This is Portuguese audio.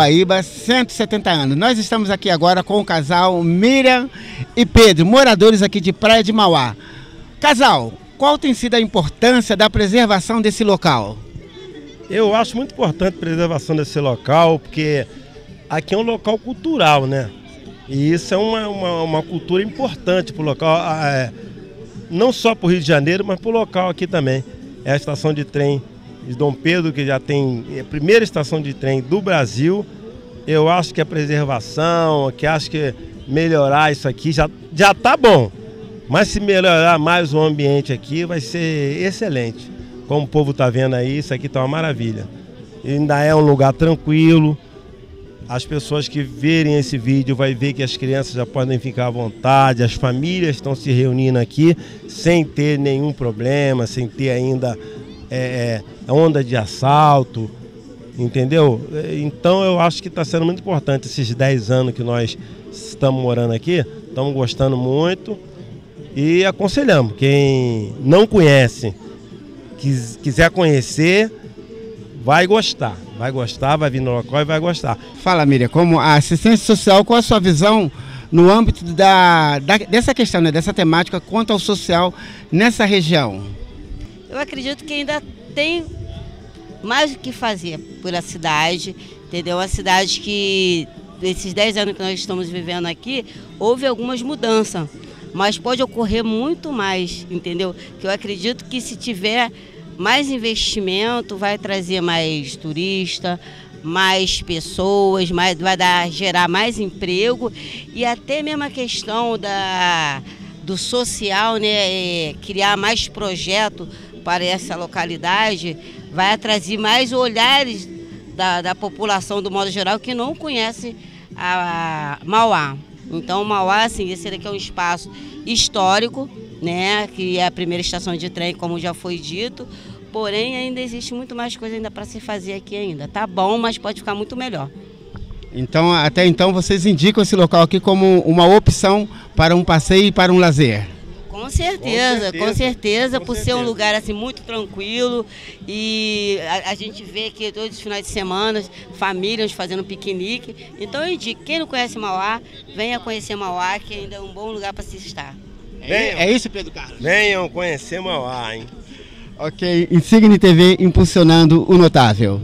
Guabaíba, 170 anos. Nós estamos aqui agora com o casal Miriam e Pedro, moradores aqui de Praia de Mauá. Casal, qual tem sido a importância da preservação desse local? Eu acho muito importante a preservação desse local, porque aqui é um local cultural, né? E isso é uma, uma, uma cultura importante para o local, é, não só para o Rio de Janeiro, mas para o local aqui também. É a estação de trem de Dom Pedro, que já tem a primeira estação de trem do Brasil. Eu acho que a preservação, que acho que melhorar isso aqui já, já tá bom. Mas se melhorar mais o ambiente aqui, vai ser excelente. Como o povo está vendo aí, isso aqui está uma maravilha. Ainda é um lugar tranquilo. As pessoas que verem esse vídeo vai ver que as crianças já podem ficar à vontade, as famílias estão se reunindo aqui sem ter nenhum problema, sem ter ainda é, é onda de assalto, entendeu? Então eu acho que está sendo muito importante esses 10 anos que nós estamos morando aqui, estamos gostando muito e aconselhamos. Quem não conhece, quis, quiser conhecer, vai gostar. Vai gostar, vai vir no local e vai gostar. Fala, Miriam, como a assistência social, qual a sua visão no âmbito da, da, dessa questão, né, dessa temática quanto ao social nessa região? Eu acredito que ainda tem mais o que fazer por a cidade, entendeu? A cidade que, nesses 10 anos que nós estamos vivendo aqui, houve algumas mudanças mas pode ocorrer muito mais, entendeu? Que eu acredito que se tiver mais investimento, vai trazer mais turista, mais pessoas, mais, vai dar, gerar mais emprego e até mesmo a questão da, do social, né, é, criar mais projeto para essa localidade, vai trazer mais olhares da, da população do modo geral que não conhece a Mauá. Então, Mauá, assim, esse daqui é um espaço histórico, né, que é a primeira estação de trem, como já foi dito. Porém, ainda existe muito mais coisa ainda para se fazer aqui ainda. Tá bom, mas pode ficar muito melhor. Então, até então, vocês indicam esse local aqui como uma opção para um passeio e para um lazer? Com certeza, com certeza, com certeza com por certeza. ser um lugar assim muito tranquilo e a, a, gente vê que todos os finais de semana famílias fazendo piquenique. Então eu indico, quem não conhece Mauá, venha conhecer Mauá, que ainda é um bom lugar para se estar. Venham, é isso, Pedro Carlos? Venham conhecer Mauá, hein? Ok, Insigne TV impulsionando o notável.